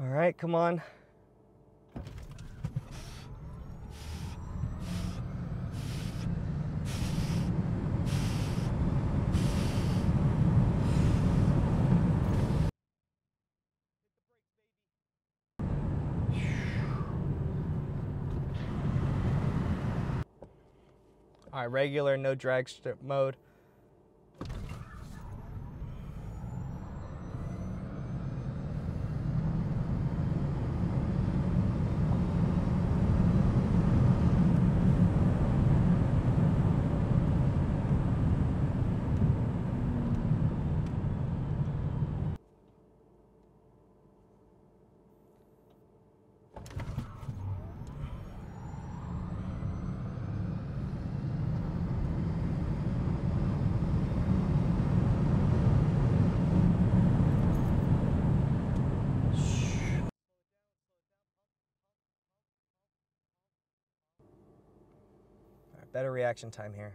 All right, come on. All right, regular, no drag strip mode. Better reaction time here.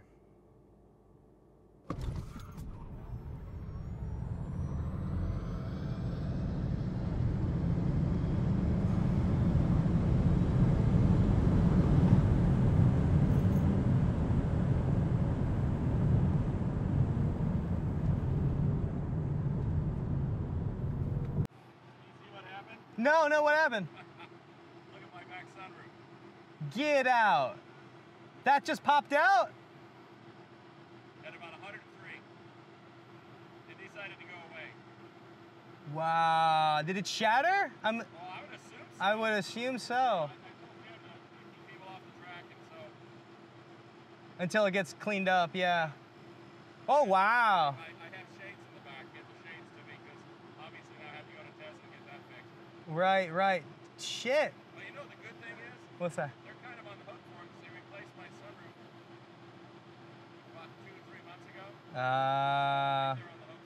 See what happened? No, no, what happened? Look at my back sunroof. Get out. That just popped out? At about 103. It decided to go away. Wow. Did it shatter? I'm, Well, I would assume so. I would assume so. I told him to keep people off the track, and so Until it gets cleaned up, yeah. Oh, wow. I, I have shades in the back. Get the shades to me because obviously I have to go to Tesla and get that fixed. Right, right. Shit. But you know the good thing is What's that? they're kind of on the hook for it because they replaced my sunroof about two or three months ago. Uh, They're on the hook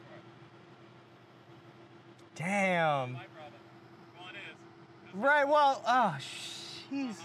for it. damn. My problem. Well, it is. 'cause- Right, well, oh, jeez.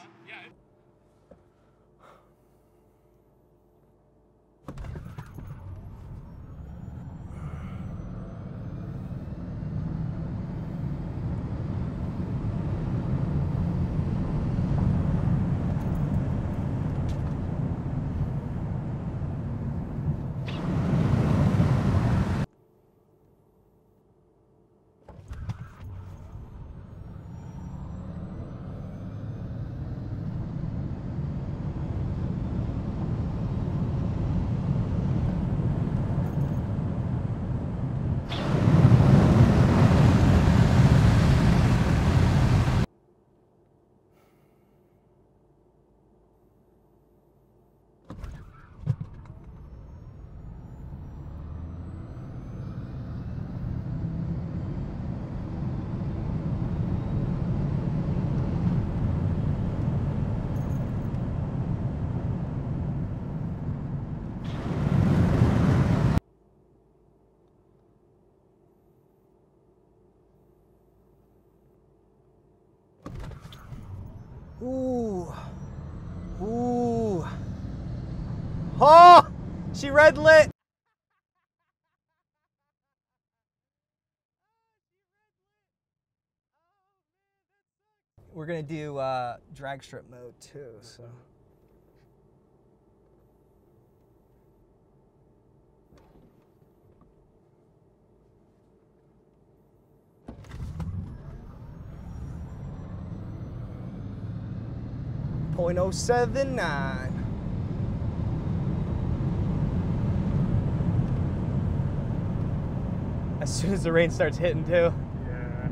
Ooh. Ooh. Oh! She red lit. We're gonna do uh, drag strip mode too, so. Point oh seven nine. As soon as the rain starts hitting too. yeah.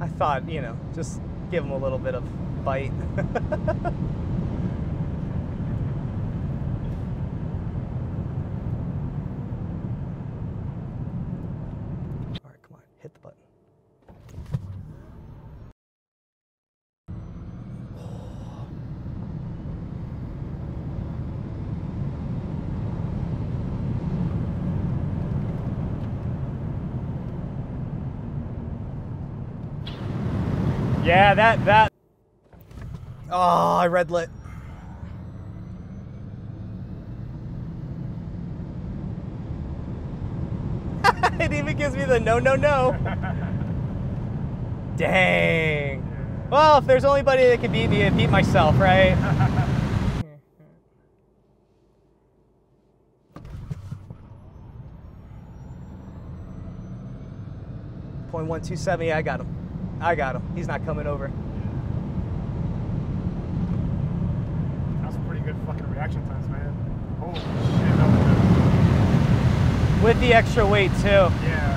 I thought, you know, just give them a little bit of bite. All right, come on, hit the button. Yeah, that that. Oh, I red lit. it even gives me the no, no, no. Dang. Well, if there's only anybody that can beat me, I beat myself, right? Point one two seven. Yeah, I got him. I got him. He's not coming over. That's a pretty good fucking reaction times, man. Holy shit, With the extra weight too. Yeah.